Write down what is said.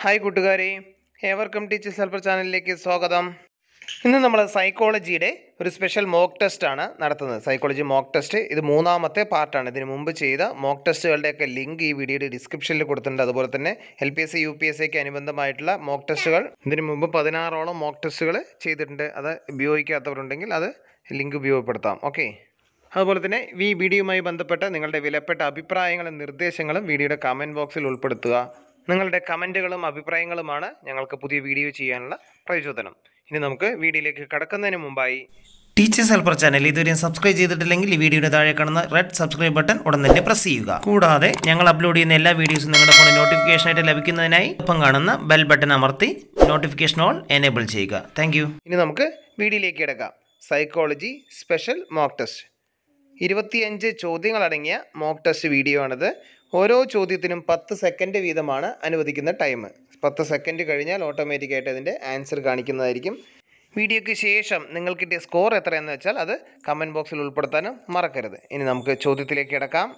Hi കൂട്ടുകാരെ. ഏവർക്കും teachers helper ചാനലിലേക്ക് സ്വാഗതം. ഇന്ന് നമ്മൾ സൈക്കോളജിയുടെ ഒരു സ്പെഷ്യൽ മോക്ക് ടെസ്റ്റാണ് നടത്തുന്നത്. സൈക്കോളജി മോക്ക് ടെസ്റ്റ് ഇത് മൂന്നാമത്തെ പാർട്ടാണ് ഇതിന് മുമ്പ് ചെയ്ത മോക്ക് ടെസ്റ്റുകളുടെയൊക്കെ ലിങ്ക് ഈ വീഡിയോയുടെ ഡിസ്ക്രിപ്ഷനിൽ കൊടുത്തിട്ടുണ്ട്. അതുപോലെ തന്നെ L P S C U P S സിക്ക് അനുബന്ധമായിട്ടുള്ള മോക്ക് ടെസ്റ്റുകൾ ഇതിന് മുമ്പ് പതിനാറോളം മോക്ക് ടെസ്റ്റുകൾ ചെയ്തിട്ടുണ്ട്. അത് ഉപയോഗിക്കാത്തവരുണ്ടെങ്കിൽ അത് ലിങ്ക് ഉപയോഗപ്പെടുത്താം. ഓക്കെ അതുപോലെ തന്നെ ഈ വീഡിയോയുമായി ബന്ധപ്പെട്ട് നിങ്ങളുടെ വിലപ്പെട്ട അഭിപ്രായങ്ങളും നിർദ്ദേശങ്ങളും വീഡിയോയുടെ കമന്റ് ബോക്സിൽ ഉൾപ്പെടുത്തുക. നിങ്ങളുടെ കമന്റുകളും അഭിപ്രായങ്ങളുമാണ് ഞങ്ങൾക്ക് പുതിയ വീഡിയോ ചെയ്യാനുള്ള പ്രചോദനം. ഇനി നമുക്ക് വീഡിയോയിലേക്ക് കടക്കുന്നതിന് മുമ്പായി ടീച്ചേഴ്സ് ഹെൽപ്പർ ചാനൽ ഇതുവരെയും സബ്സ്ക്രൈബ് ചെയ്തിട്ടില്ലെങ്കിൽ ഈ വീഡിയോയുടെ താഴെ കാണുന്ന റെഡ് സബ്സ്ക്രൈബ് ബട്ടൺ ഉടൻ തന്നെ പ്രസ് ചെയ്യുക. കൂടാതെ ഞങ്ങൾ അപ്ലോഡ് ചെയ്യുന്ന എല്ലാ വീഡിയോസും നിങ്ങളുടെ ഫോണിൽ നോട്ടിഫിക്കേഷൻ ആയിട്ട് ലഭിക്കുന്നതിനായി ഒപ്പം കാണുന്ന ബെൽ ബട്ടൺ അമർത്തി നോട്ടിഫിക്കേഷൻ ഓൾ എനേബിൾ ചെയ്യുക. താങ്ക് ഇനി നമുക്ക് വീഡിയോയിലേക്ക് കിടക്കാം. സൈക്കോളജി സ്പെഷ്യൽ മോക്ക് ടെസ്റ്റ് ഇരുപത്തിയഞ്ച് ചോദ്യങ്ങളടങ്ങിയ മോക്ക് ടെസ്റ്റ് വീഡിയോ ആണിത്. ഓരോ ചോദ്യത്തിനും പത്ത് സെക്കൻഡ് വീതമാണ് അനുവദിക്കുന്ന ടൈം പത്ത് സെക്കൻഡ് കഴിഞ്ഞാൽ ഓട്ടോമാറ്റിക്കായിട്ട് അതിന്റെ ആൻസർ കാണിക്കുന്നതായിരിക്കും. വീഡിയോയ്ക്ക് ശേഷം നിങ്ങൾക്ക് കിട്ടിയ സ്കോർ എത്രയെന്ന് വെച്ചാൽ അത് കമന്റ് ബോക്സിൽ ഉൾപ്പെടുത്താനും മറക്കരുത്. ഇനി നമുക്ക് ചോദ്യത്തിലേക്ക് കിടക്കാം.